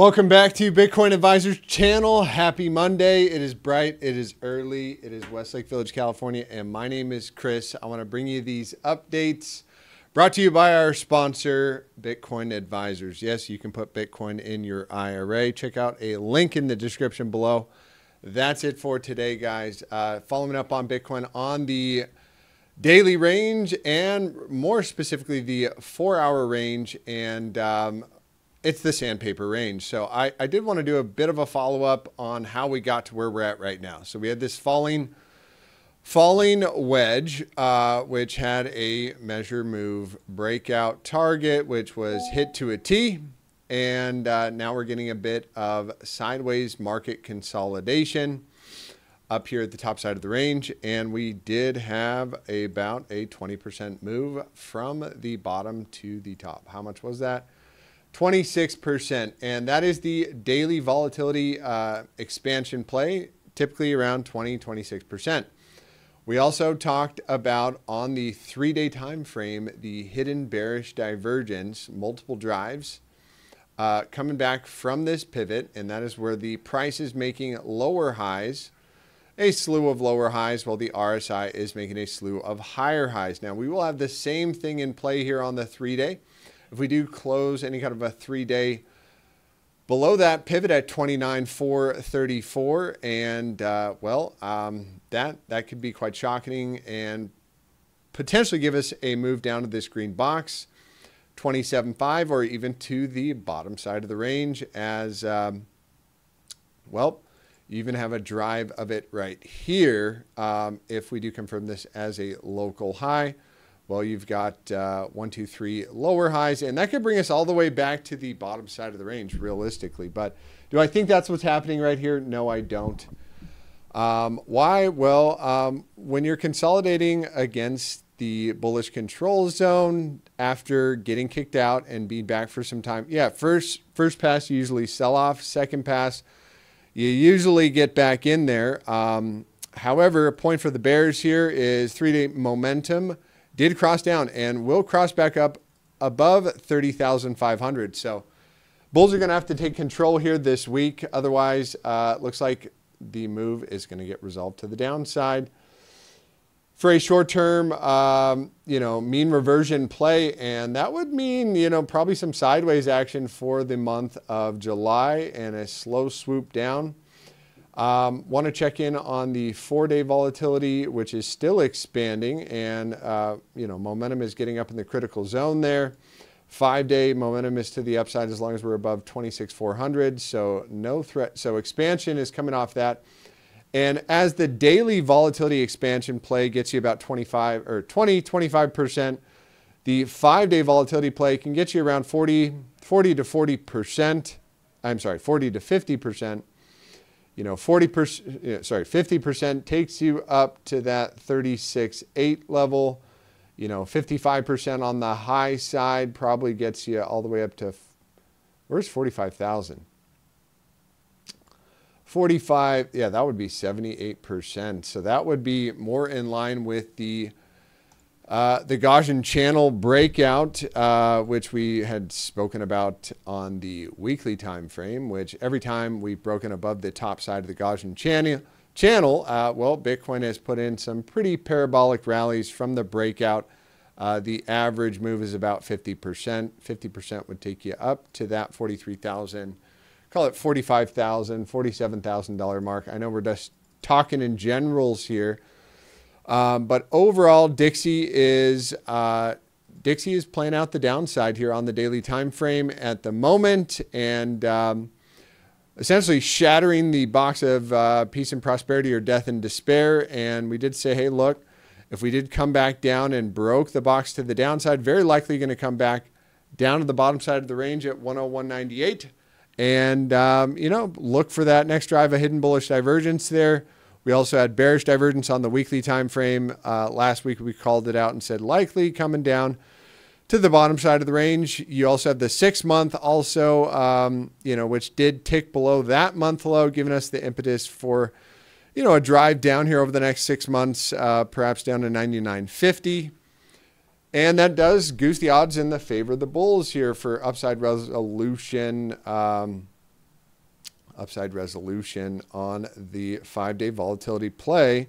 Welcome back to Bitcoin Advizers channel. Happy Monday. It is bright, it is early, it is Westlake Village, California, and my name is Chris. I want to bring you these updates brought to you by our sponsor, Bitcoin Advizers. Yes, you can put Bitcoin in your IRA. Check out a link in the description below. That's it for today, guys. Uh, following up on Bitcoin on the daily range and more specifically the four hour range and um, it's the sandpaper range. So I, I did want to do a bit of a follow up on how we got to where we're at right now. So we had this falling falling wedge, uh, which had a measure move breakout target, which was hit to a T. And uh, now we're getting a bit of sideways market consolidation up here at the top side of the range. And we did have about a 20% move from the bottom to the top. How much was that? 26%. And that is the daily volatility uh, expansion play, typically around 20, 26%. We also talked about on the three day time frame the hidden bearish divergence, multiple drives. Uh, coming back from this pivot, and that is where the price is making lower highs, a slew of lower highs, while the RSI is making a slew of higher highs. Now, we will have the same thing in play here on the three day. If we do close any kind of a three day below that pivot at 29,434, and uh, well, um, that that could be quite shocking and potentially give us a move down to this green box, 27.5, or even to the bottom side of the range as um, well. You even have a drive of it right here um, if we do confirm this as a local high. Well, you've got uh, one, two, three lower highs, and that could bring us all the way back to the bottom side of the range realistically. But do I think that's what's happening right here? No, I don't. Um, why? Well, um, when you're consolidating against the bullish control zone after getting kicked out and being back for some time, yeah, first first pass you usually sell off. Second pass, you usually get back in there. Um, however, a point for the bears here is three-day momentum did cross down and will cross back up above 30,500. So Bulls are going to have to take control here this week. Otherwise, uh, looks like the move is going to get resolved to the downside. For a short term, um, you know, mean reversion play, and that would mean, you know, probably some sideways action for the month of July and a slow swoop down. Um, Want to check in on the four-day volatility, which is still expanding, and uh, you know momentum is getting up in the critical zone there. Five-day momentum is to the upside as long as we're above 26,400, so no threat. So expansion is coming off that. And as the daily volatility expansion play gets you about 25 or 20, 25%, the five-day volatility play can get you around 40, 40 to 40%. I'm sorry, 40 to 50% you know, 40%, sorry, 50% takes you up to that 36.8 level. You know, 55% on the high side probably gets you all the way up to, where's 45,000? 45, yeah, that would be 78%. So that would be more in line with the uh, the Gaussian channel breakout, uh, which we had spoken about on the weekly time frame, which every time we've broken above the top side of the Gaussian channel, channel uh, well, Bitcoin has put in some pretty parabolic rallies from the breakout. Uh, the average move is about 50%. 50% would take you up to that 43,000, call it 45,000, $47,000 mark. I know we're just talking in generals here. Um, but overall, Dixie is uh, Dixie is playing out the downside here on the daily time frame at the moment, and um, essentially shattering the box of uh, peace and prosperity or death and despair. And we did say, hey, look, if we did come back down and broke the box to the downside, very likely going to come back down to the bottom side of the range at 101.98. And, um, you know, look for that next drive, a hidden bullish divergence there. We also had bearish divergence on the weekly time frame. Uh, last week we called it out and said likely coming down to the bottom side of the range. You also have the six month also, um, you know, which did tick below that month low, giving us the impetus for, you know, a drive down here over the next six months, uh, perhaps down to 99.50. And that does goose the odds in the favor of the bulls here for upside resolution. Um, upside resolution on the five day volatility play.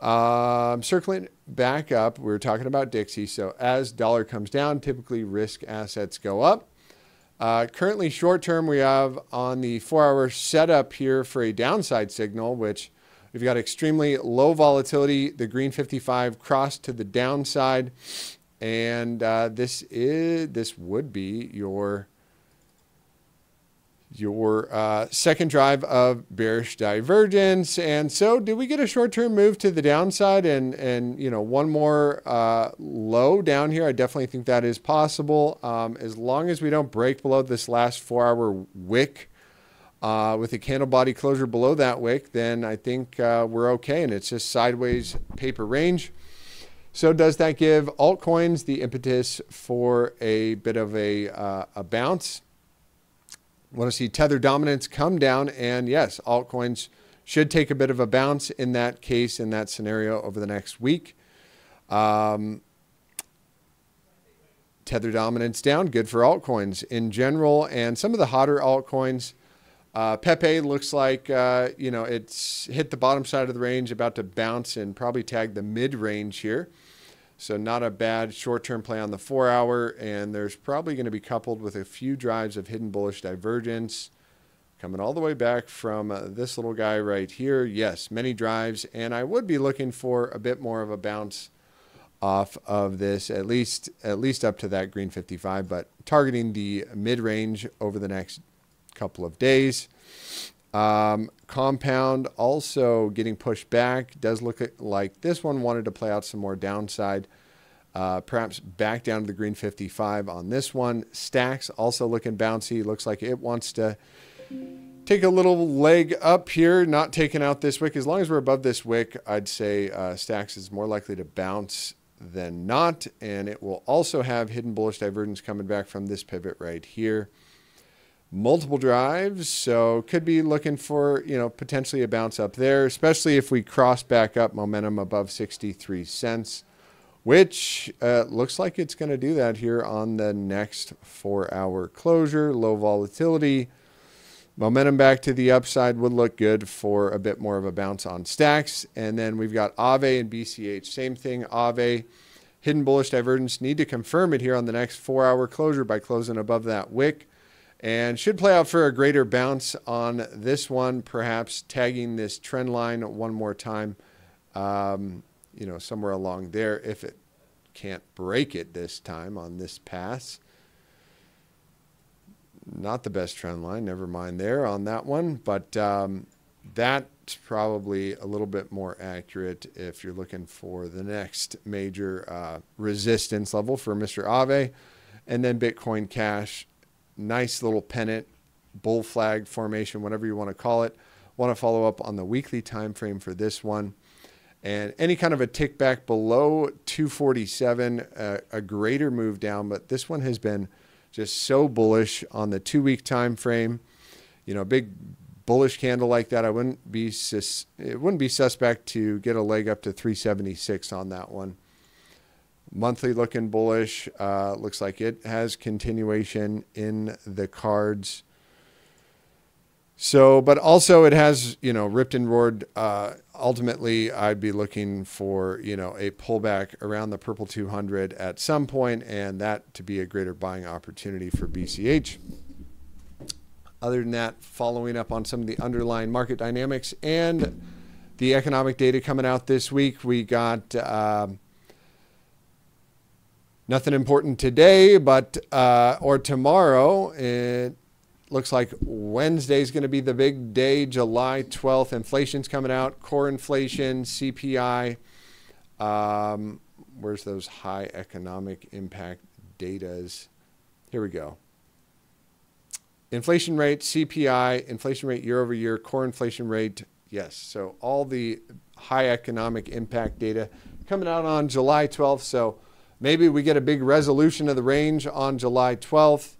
Um, circling back up, we are talking about Dixie. So as dollar comes down, typically risk assets go up. Uh, currently, short term, we have on the four hour setup here for a downside signal, which we've got extremely low volatility. The green 55 crossed to the downside, and uh, this is this would be your your uh, second drive of bearish divergence. And so do we get a short-term move to the downside and, and you know, one more uh, low down here? I definitely think that is possible. Um, as long as we don't break below this last four-hour wick uh, with a candle body closure below that wick, then I think uh, we're okay. And it's just sideways paper range. So does that give altcoins the impetus for a bit of a, uh, a bounce? Want to see tether dominance come down. And yes, altcoins should take a bit of a bounce in that case, in that scenario over the next week. Um, tether dominance down, good for altcoins in general. And some of the hotter altcoins, uh, Pepe looks like, uh, you know, it's hit the bottom side of the range, about to bounce and probably tag the mid range here. So not a bad short-term play on the four hour. And there's probably going to be coupled with a few drives of hidden bullish divergence coming all the way back from uh, this little guy right here. Yes, many drives. And I would be looking for a bit more of a bounce off of this, at least at least up to that green 55, but targeting the mid-range over the next couple of days. Um, compound also getting pushed back. Does look like this one wanted to play out some more downside. Uh, perhaps back down to the green 55 on this one. Stacks also looking bouncy. Looks like it wants to take a little leg up here, not taking out this wick. As long as we're above this wick, I'd say uh, Stacks is more likely to bounce than not. And it will also have hidden bullish divergence coming back from this pivot right here multiple drives, so could be looking for, you know, potentially a bounce up there, especially if we cross back up momentum above 63 cents, which uh, looks like it's going to do that here on the next four hour closure. Low volatility. Momentum back to the upside would look good for a bit more of a bounce on stacks. And then we've got Aave and BCH. Same thing, Aave, hidden bullish divergence. Need to confirm it here on the next four hour closure by closing above that wick and should play out for a greater bounce on this one, perhaps tagging this trend line one more time, um, you know, somewhere along there if it can't break it this time on this pass. Not the best trend line, never mind there on that one, but um, that's probably a little bit more accurate if you're looking for the next major uh, resistance level for Mr. Aave. And then Bitcoin Cash nice little pennant, bull flag formation, whatever you want to call it. Want to follow up on the weekly time frame for this one. And any kind of a tick back below 247, uh, a greater move down, but this one has been just so bullish on the two week time frame. You know, big bullish candle like that, I wouldn't be sus- it wouldn't be suspect to get a leg up to 376 on that one. Monthly looking bullish. Uh, looks like it has continuation in the cards. So, but also it has, you know, ripped and roared. Uh, ultimately, I'd be looking for, you know, a pullback around the purple 200 at some point, and that to be a greater buying opportunity for BCH. Other than that, following up on some of the underlying market dynamics and the economic data coming out this week, we got. Um, Nothing important today, but uh, or tomorrow. It looks like Wednesday is going to be the big day, July 12th. Inflation's coming out, core inflation, CPI. Um, where's those high economic impact datas? Here we go. Inflation rate, CPI, inflation rate year over year, core inflation rate. Yes. So all the high economic impact data coming out on July 12th. So Maybe we get a big resolution of the range on July 12th.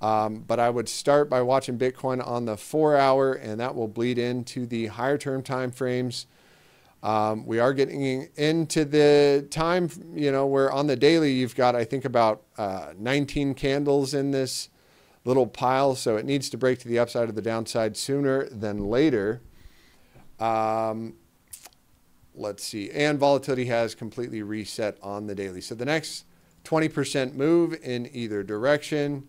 Um, but I would start by watching Bitcoin on the four hour, and that will bleed into the higher term time frames. Um, we are getting into the time, you know, where on the daily you've got, I think, about uh, 19 candles in this little pile, so it needs to break to the upside or the downside sooner than later. Um, let's see, and volatility has completely reset on the daily. So the next 20% move in either direction.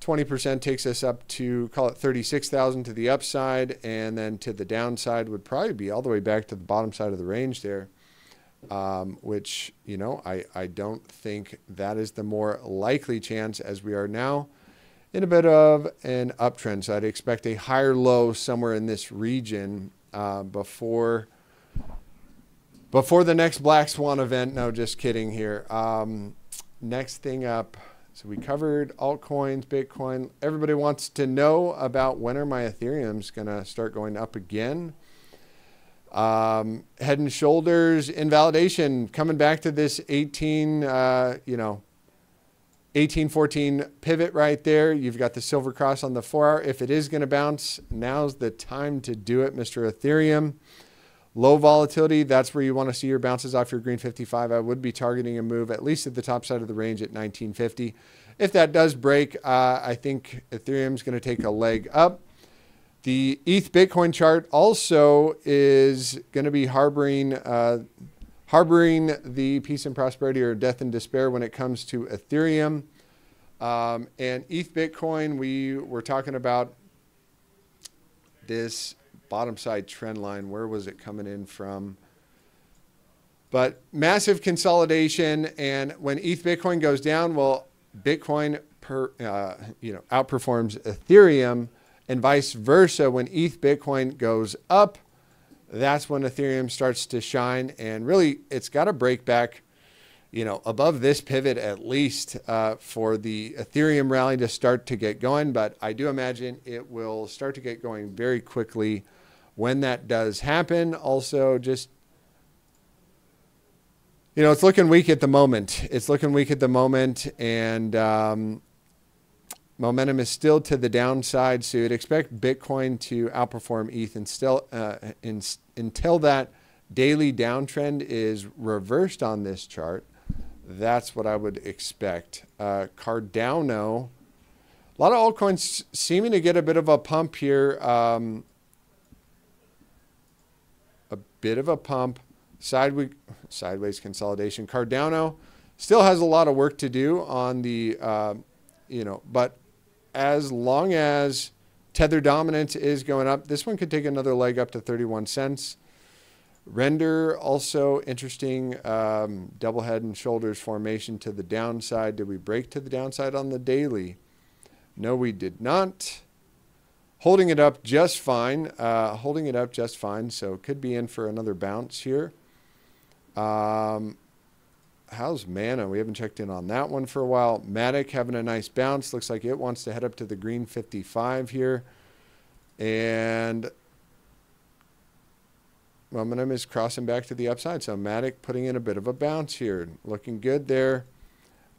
20% takes us up to call it 36,000 to the upside and then to the downside would probably be all the way back to the bottom side of the range there. Um, which, you know, I, I don't think that is the more likely chance as we are now in a bit of an uptrend. So I'd expect a higher low somewhere in this region uh, before before the next Black Swan event. No, just kidding here. Um, next thing up. So we covered altcoins, Bitcoin. Everybody wants to know about when are my Ethereum's going to start going up again. Um, head and shoulders invalidation coming back to this 18, uh, you know, 1814 pivot right there. You've got the silver cross on the four hour. If it is going to bounce, now's the time to do it, Mr. Ethereum. Low volatility, that's where you want to see your bounces off your green 55. I would be targeting a move at least at the top side of the range at 1950. If that does break, uh, I think Ethereum's going to take a leg up. The ETH Bitcoin chart also is going to be harboring uh, harboring the peace and prosperity or death and despair when it comes to Ethereum. Um, and ETH Bitcoin, we were talking about this bottom side trend line. Where was it coming in from? But massive consolidation. And when ETH Bitcoin goes down, well, Bitcoin per, uh, you know, outperforms Ethereum and vice versa. When ETH Bitcoin goes up, that's when Ethereum starts to shine. And really, it's got to break back, you know, above this pivot at least uh, for the Ethereum rally to start to get going. But I do imagine it will start to get going very quickly when that does happen. Also, just you know, it's looking weak at the moment. It's looking weak at the moment, and um, Momentum is still to the downside, so you'd expect Bitcoin to outperform ETH and still, uh, in, until that daily downtrend is reversed on this chart. That's what I would expect. Uh, Cardano, a lot of altcoins seeming to get a bit of a pump here. Um, a bit of a pump. Sideways, sideways consolidation. Cardano still has a lot of work to do on the, uh, you know, but as long as tether dominance is going up, this one could take another leg up to 31 cents. Render also interesting um, double head and shoulders formation to the downside. Did we break to the downside on the daily? No, we did not. Holding it up just fine. Uh, holding it up just fine. So could be in for another bounce here. Um, how's Mana? We haven't checked in on that one for a while. Matic having a nice bounce. Looks like it wants to head up to the green 55 here. And momentum is crossing back to the upside. So Matic putting in a bit of a bounce here. Looking good there.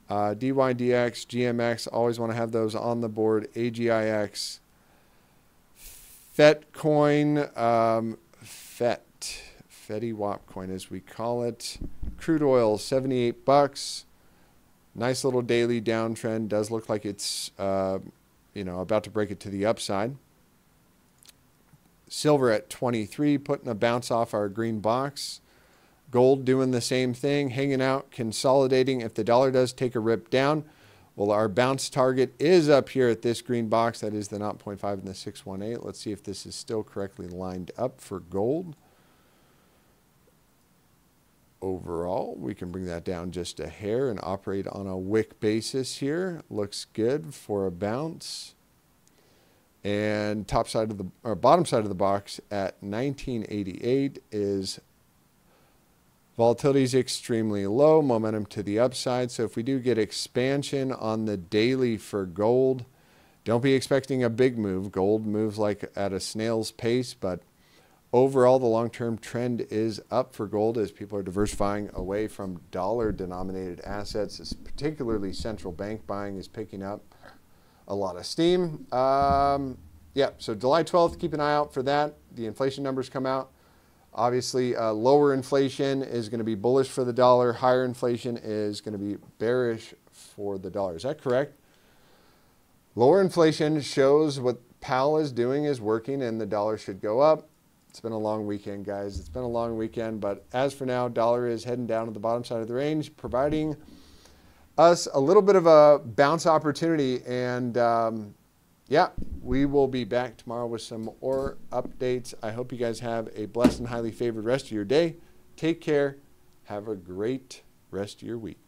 Uh, DYDX, GMX, always want to have those on the board. AGIX, FETcoin, um, FET, Fetty Wap coin as we call it. Crude oil, 78 bucks. Nice little daily downtrend. Does look like it's, uh, you know, about to break it to the upside. Silver at 23, putting a bounce off our green box. Gold doing the same thing, hanging out, consolidating. If the dollar does take a rip down, well, our bounce target is up here at this green box. That is the 0.5 and the 618. Let's see if this is still correctly lined up for gold overall. We can bring that down just a hair and operate on a wick basis here. Looks good for a bounce. And top side of the or bottom side of the box at 1988 is volatility is extremely low, momentum to the upside. So if we do get expansion on the daily for gold, don't be expecting a big move. Gold moves like at a snail's pace, but Overall, the long term trend is up for gold as people are diversifying away from dollar denominated assets, particularly central bank buying is picking up a lot of steam. Um, yeah, so July 12th, keep an eye out for that. The inflation numbers come out. Obviously, uh, lower inflation is going to be bullish for the dollar, higher inflation is going to be bearish for the dollar. Is that correct? lower inflation shows what Powell is doing is working and the dollar should go up. It's been a long weekend, guys. It's been a long weekend, but as for now, dollar is heading down to the bottom side of the range, providing us a little bit of a bounce opportunity. And um, yeah, we will be back tomorrow with some more updates. I hope you guys have a blessed and highly favored rest of your day. Take care. Have a great rest of your week.